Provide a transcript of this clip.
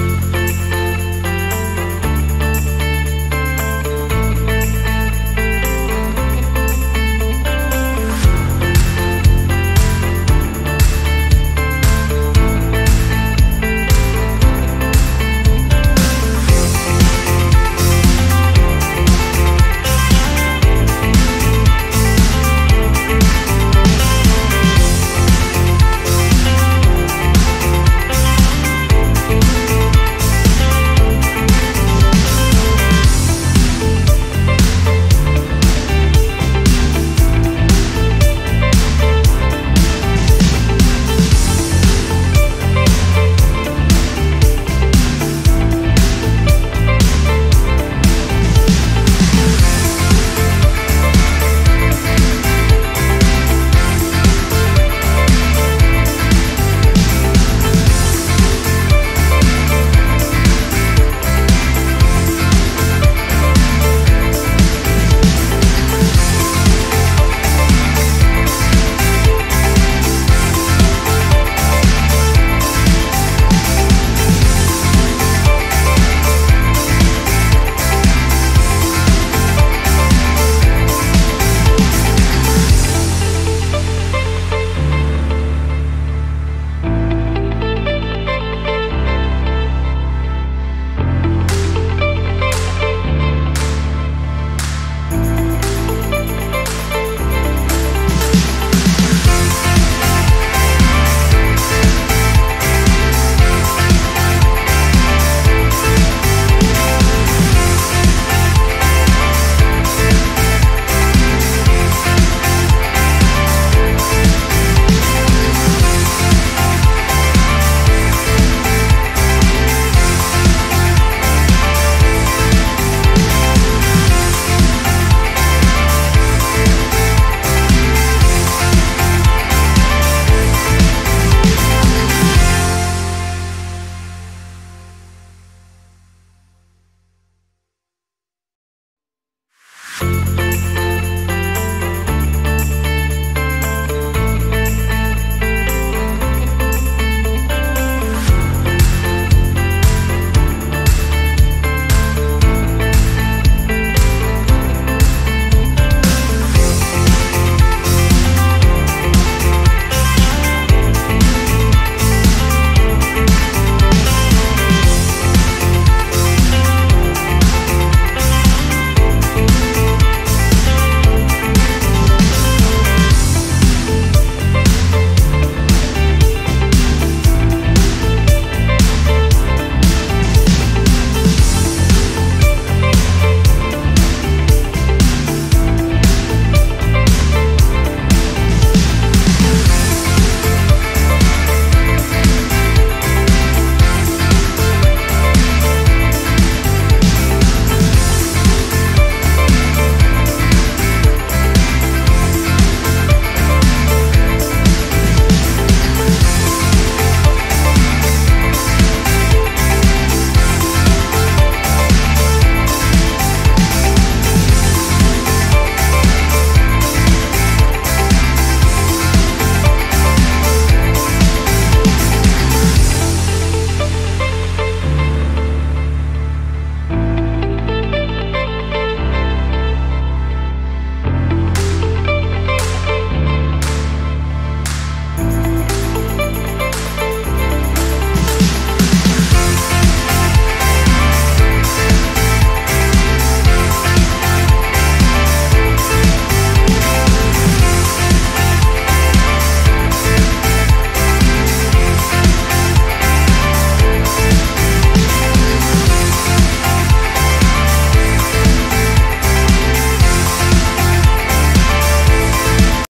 Bye.